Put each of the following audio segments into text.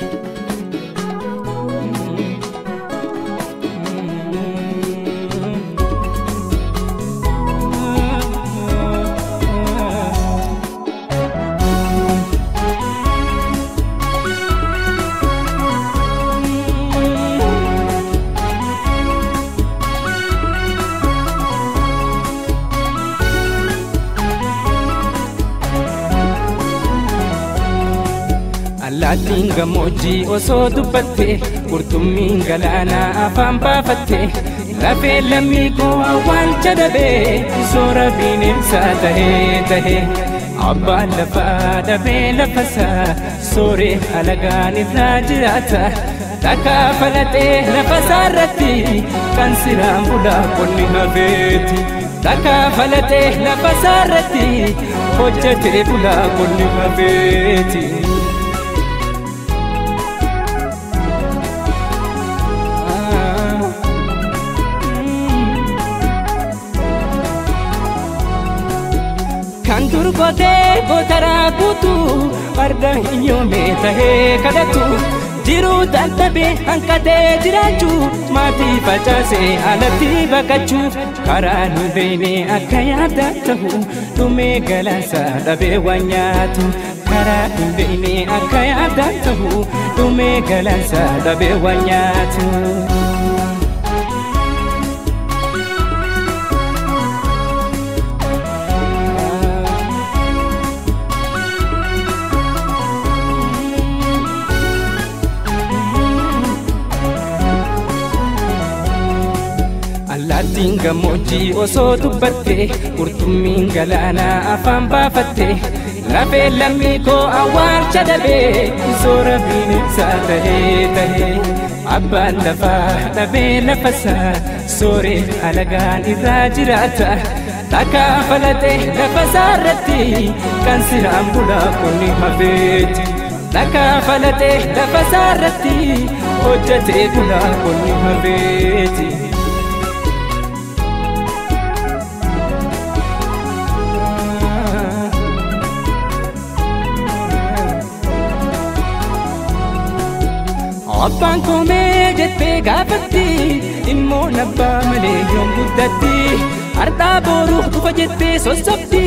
Thank you. Saattiin gammoojjii osoo dubbatte Qurxummiin galaanaa afaan baafatte Lafee lammii koo awwaan jadhabee Soora bineensaa tahee tahee Abbaan lafaa dhabee lafasaa Sooree alagaan irraa jiraata Takkaa falaxee lafasaa irratti Kan siraan bulaa kunni hafeeti Takkaa falaxee lafasaa irratti Hojjetee bulaa qonni hafeeti Turkotee gootaraa guutuu fardaan hiyyoomee tahee kadhatu jiruu dadhabee hanqatee jiraachuu maatii facaasee alatti baqachuuf karaa nu beene akka yaada ta'u dhumee galaasaa dhabee waan nyaatu karaa nu beene akka yaada ta'u dhumee galaasaa dhabee waan nyaatu. Dubartiin osoo dubbatte Qurxummiin galaanaa afaan baafatte Lafee lammii koo awwaalcha dhabee Soora biinibsaa tahee tahee Abbaan lafaa dhabee lafasaa Sooree alagaan irraa jiraata Takka falatee lafasaa irratti Kan siraan bulaa kuni hafeeti Takka falatee lafasaa irratti Hojjatee bulaa kuni hafeeti Abbaan koomee jettee gaafatti Ilmoo nabbaa malee yoon guddatti harxaa booruu dhufa jettee sossobdi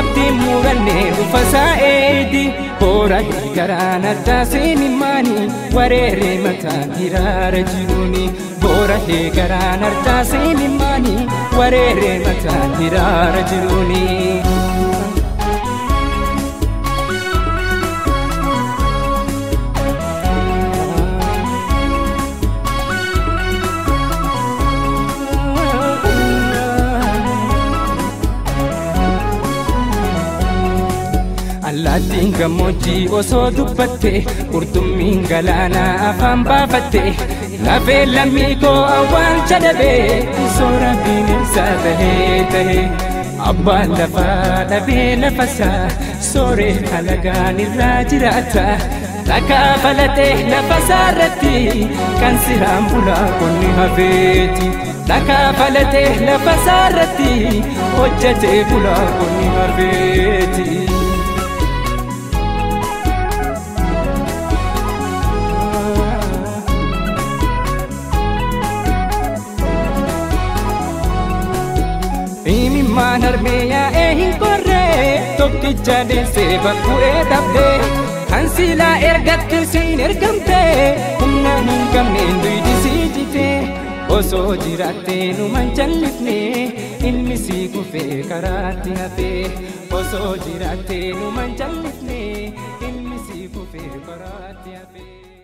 Abdiin muurannee dhufa saa'eeti Boora garaan addaa seeniin waree Wareeree mataa hiraara jiruunii Boora garaan addaa seeniin waree Wareeree mataa hiraara jiruunii. Addiin gammoojjii osoo dubbatte qurxummiin galaanaa afaan baafatte lafee lammii koo awwaan chadhabee osoo rabbiin ibsaa tahee tahee. Abbaan lafaa dhabee lafasaa sooree halagaan irraa jiraata. Lakaa balatee lafasaa irratti kan siraan bulaa qonni hafeeti. Lakaa balatee lafasaa irratti hojjetee bulaa qonni hafeeti. darbee yaa'ee hin korree tokkicha deessee bakku'ee dhabdee kan silaa ergatte siin ergamte humna hin qabneen duydi sii jite osoo jiraattee numan jallifne ilmi sii kufee karaatti hafe osoo jiraattee numan jallifne ilmi sii kufee karaatti hafe.